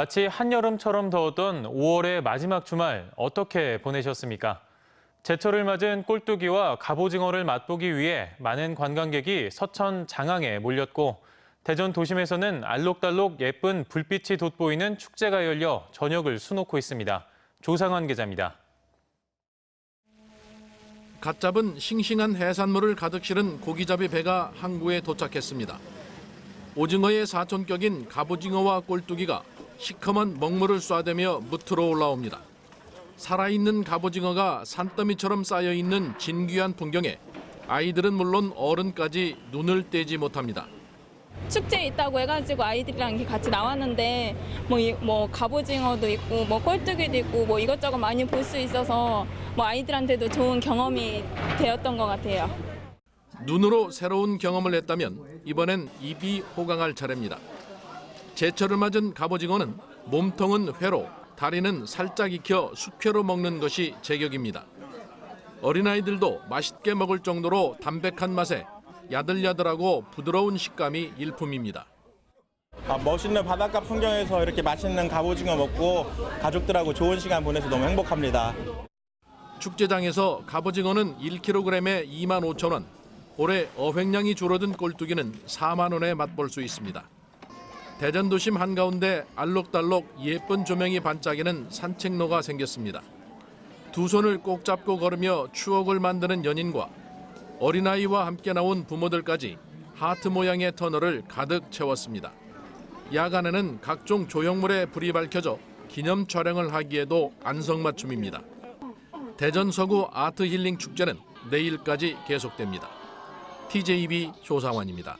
마치 한여름처럼 더웠던 5월의 마지막 주말 어떻게 보내셨습니까? 제철을 맞은 꼴뚜기와 갑오징어를 맛보기 위해 많은 관광객이 서천 장항에 몰렸고 대전 도심에서는 알록달록 예쁜 불빛이 돋보이는 축제가 열려 저녁을 수놓고 있습니다. 조상환 기자입니다. 갓 잡은 싱싱한 해산물을 가득 실은 고기잡이 배가 항구에 도착했습니다. 오징어의 사촌격인 갑오징어와 꼴뚜기가 시커먼 먹물을 쏴대며 무트로 올라옵니다. 살아있는 갑오징어가 산더미처럼 쌓여있는 진귀한 풍경에 아이들은 물론 어른까지 눈을 떼지 못합니다. 축제 있다고 해가지고 아이들이랑 이렇게 같이 나왔는데 뭐, 이- 뭐 갑오징어도 있고 뭐 꼴뚜기도 있고 뭐 이것저것 많이 볼 수 있어서 뭐 아이들한테도 좋은 경험이 되었던 것 같아요. 눈으로 새로운 경험을 했다면 이번엔 입이 호강할 차례입니다. 제철을 맞은 갑오징어는 몸통은 회로, 다리는 살짝 익혀 숙회로 먹는 것이 제격입니다. 어린아이들도 맛있게 먹을 정도로 담백한 맛에 야들야들하고 부드러운 식감이 일품입니다. 아, 멋있는 바닷가 풍경에서 이렇게 맛있는 갑오징어 먹고 가족들하고 좋은 시간 보내서 너무 행복합니다. 축제장에서 갑오징어는 1kg에 2만 5천 원, 올해 어획량이 줄어든 꼴뚜기는 4만 원에 맛볼 수 있습니다. 대전 도심 한가운데 알록달록 예쁜 조명이 반짝이는 산책로가 생겼습니다. 두 손을 꼭 잡고 걸으며 추억을 만드는 연인과 어린아이와 함께 나온 부모들까지 하트 모양의 터널을 가득 채웠습니다. 야간에는 각종 조형물에 불이 밝혀져 기념 촬영을 하기에도 안성맞춤입니다. 대전 서구 아트 힐링 축제는 내일까지 계속됩니다. TJB 조상환입니다.